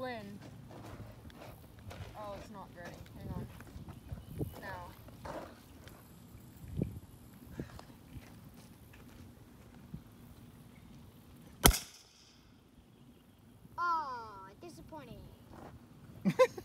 Lynn. Oh, it's not ready. Hang on. Now. Oh, disappointing.